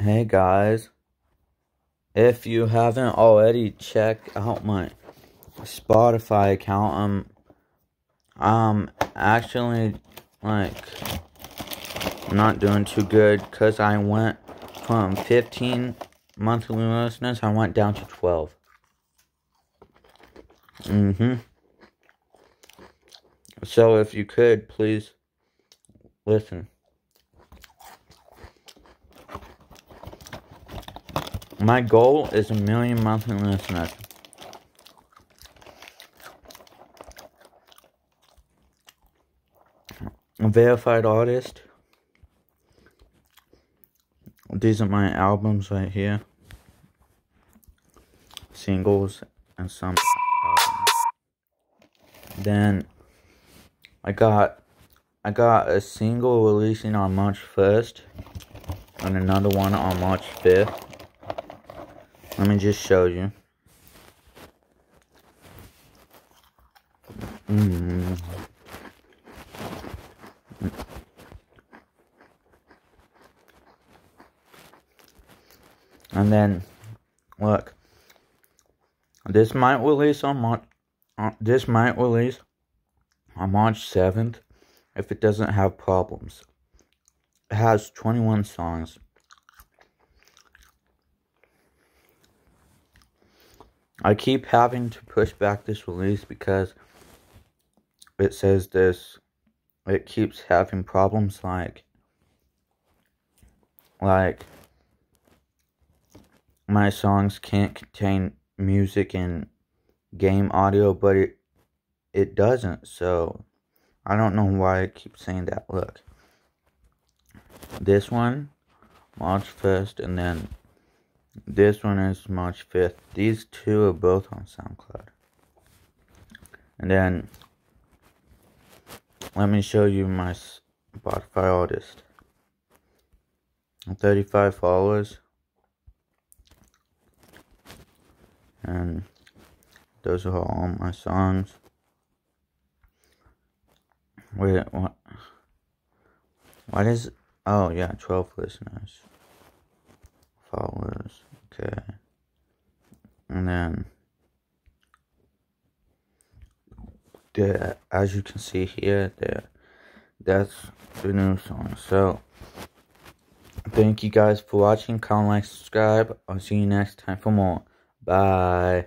Hey guys, if you haven't already checked out my Spotify account, I'm um actually like not doing too good because I went from 15 monthly listeners, I went down to 12. Mm-hmm. So if you could, please listen. My goal is a million monthly listeners. A verified artist. These are my albums right here. Singles and some albums. Then I got I got a single releasing on March 1st and another one on March 5th. Let me just show you. Mm. And then, look, this might release on March. Uh, this might release on March seventh if it doesn't have problems. It has twenty one songs. I keep having to push back this release because it says this. It keeps having problems like like my songs can't contain music and game audio but it it doesn't. So I don't know why I keep saying that. Look this one March 1st and then this one is March 5th. These two are both on SoundCloud. And then, let me show you my Spotify artist. 35 followers. And those are all my songs. Wait, what? What is? Oh yeah, 12 listeners. Followers. Then the as you can see here, there that's the new song. So thank you guys for watching. Comment, like, subscribe. I'll see you next time for more. Bye.